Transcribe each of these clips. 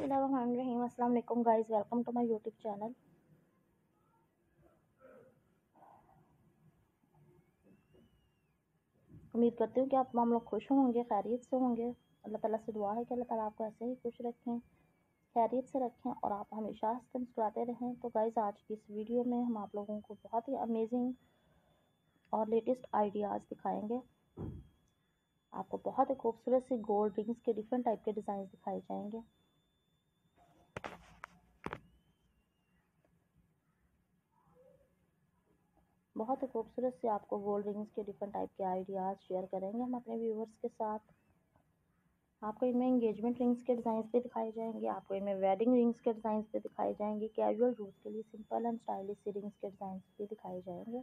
Bismillahirrahmanirrahim. Assalamu alaikum welcome to to my channel उम्मीद करती हूँ कि आप तमाम लोग खुश होंगे, खैरियत से होंगे। अल्लाह ताला से दुआ है कि अल्लाह ताला आपको ऐसे ही खुश रखें, खैरियत से रखें और आप हमेशा हँसते मुस्कुराते रहें। तो गाइज़ आज की इस वीडियो में हम आप लोगों को बहुत ही अमेजिंग और लेटेस्ट आइडियाज़ दिखाएँगे। आपको बहुत ही खूबसूरत सी गोल्ड रिंग्स के डिफरेंट टाइप के डिज़ाइन दिखाए जाएँगे। बहुत ही खूबसूरत से आपको गोल्ड रिंग्स के डिफरेंट टाइप के आइडियाज़ शेयर करेंगे हम अपने व्यूवर्स के साथ। आपको इनमें इंगेजमेंट रिंग्स के डिज़ाइन भी दिखाई जाएँगे, आपको इनमें वेडिंग रिंग्स के डिज़ाइन भी दिखाई जाएँगे कैजुअल यूज़ के लिए सिंपल एंड स्टाइलिश रिंग्स के डिज़ाइन भी दिखाई जाएँगे।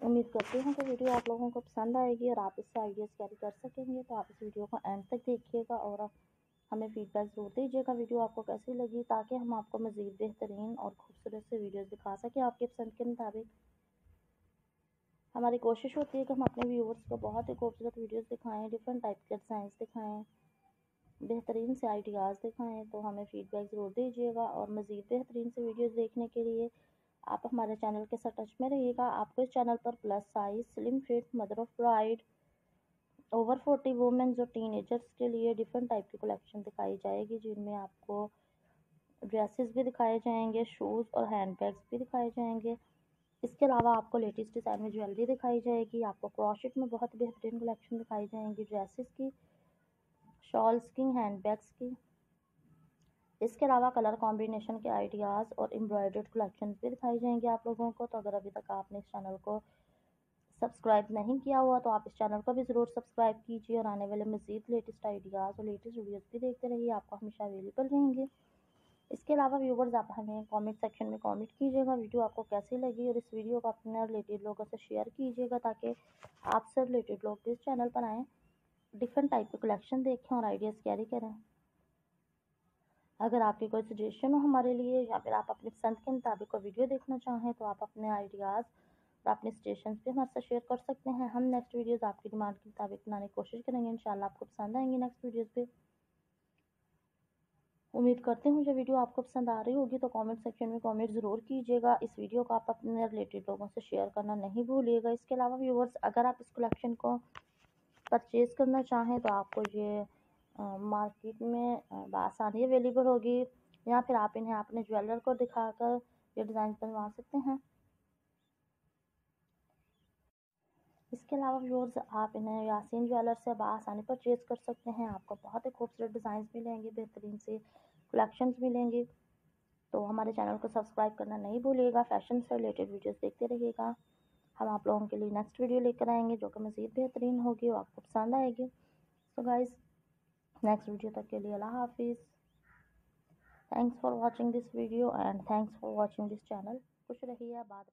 उम्मीद करती हूँ कि वीडियो आप लोगों को पसंद आएगी और आप इससे आइडियाज़ कैरी कर सकेंगे। तो आप इस वीडियो को एंड तक देखिएगा और हमें फीडबैक ज़रूर दीजिएगा वीडियो आपको कैसी लगी, ताकि हम आपको मज़ीद बेहतरीन और खूबसूरत से वीडियोस दिखा सकें आपके पसंद के मुताबिक। हमारी कोशिश होती है कि हम अपने व्यूवर्स को बहुत ही खूबसूरत वीडियोस दिखाएँ डिफरेंट टाइप के डिज़ाइंस दिखाएँ, बेहतरीन से आइडियाज़ दिखाएँ। तो हमें फ़ीडबैक ज़रूर दीजिएगा और मज़ीद बेहतरीन से वीडियोज़ देखने के लिए आप हमारे चैनल के साथ टच में रहिएगा। आपको इस चैनल पर plus size slim fit mother of bride over forty women's और टीनेजर्स के लिए डिफरेंट टाइप की कलेक्शन दिखाई जाएगी, जिनमें आपको ड्रेसेस भी दिखाए जाएँगे शूज़ और हैंड बैग्स भी दिखाए जाएँगे। इसके अलावा आपको लेटेस्ट डिज़ाइन में ज्वेलरी दिखाई जाएगी, आपको क्रॉशिट में बहुत बेहतरीन कलेक्शन दिखाई जाएँगी ड्रेसेस की शॉल्स की हैंड बैग्स की। इसके अलावा कलर कॉम्बिनेशन के आइडियाज़ और एम्ब्रॉयडर्ड कलेक्शन भी दिखाई जाएँगे आप लोगों को। तो अगर अभी तक आपने इस चैनल को सब्सक्राइब नहीं किया हुआ तो आप इस चैनल को भी ज़रूर सब्सक्राइब कीजिए और आने वाले मज़ीद लेटेस्ट आइडियाज़ और लेटेस्ट वीडियोज़ भी देखते रहिए। आपको हमेशा अवेलेबल रहेंगे। इसके अलावा व्यूवर्स आप हमें कमेंट सेक्शन में कमेंट कीजिएगा वीडियो आपको कैसी लगी और इस वीडियो को अपने रिलेटेड लोगों से शेयर कीजिएगा ताकि आपसे रिलेटेड लोग भी इस चैनल पर आएँ। डिफरेंट टाइप के कलेक्शन देखें और आइडियाज़ कैरी करें। अगर आपकी कोई सजेशन हो हमारे लिए या फिर आप अपनी पसंद के मुताबिक कोई वीडियो देखना चाहें तो आप अपने आइडियाज़ और अपने स्टेशन भी हमारे साथ शेयर कर सकते हैं। हम नेक्स्ट वीडियोज़ आपकी डिमांड के मुताबिक बनाने की कोशिश करेंगे। इंशाल्लाह आपको पसंद आएँगी नेक्स्ट वीडियोज़ पे उम्मीद करती हूँ जो वीडियो आपको पसंद आ रही होगी तो कमेंट सेक्शन में कमेंट ज़रूर कीजिएगा। इस वीडियो को आप अपने रिलेटेड लोगों से शेयर करना नहीं भूलिएगा। इसके अलावा व्यूवर्स अगर आप इस कलेक्शन को परचेज़ करना चाहें तो आपको ये मार्केट में बसानी अवेलेबल होगी। या फिर आप इन्हें अपने ज्वेलर को दिखाकर ये डिज़ाइन बनवा सकते हैं। इसके अलावा व्यूर्स आप इन्हें यासीन ज्वेलर से आसानी परचेज़ कर सकते हैं। आपको बहुत ही खूबसूरत डिज़ाइन मिलेंगे, बेहतरीन से कलेक्शंस मिलेंगे। तो हमारे चैनल को सब्सक्राइब करना नहीं भूलिएगा। फ़ैशन से रिलेटेड वीडियोस देखते रहिएगा। हम आप लोगों के लिए नेक्स्ट वीडियो लेकर आएँगे, जो कि मज़ीद बेहतरीन होगी और आपको पसंद आएगी। So so guys next video तक के लिए अल्लाह हाफिज़। Thanks for watching this video and thanks for watching this channel खुश रहिए, बाद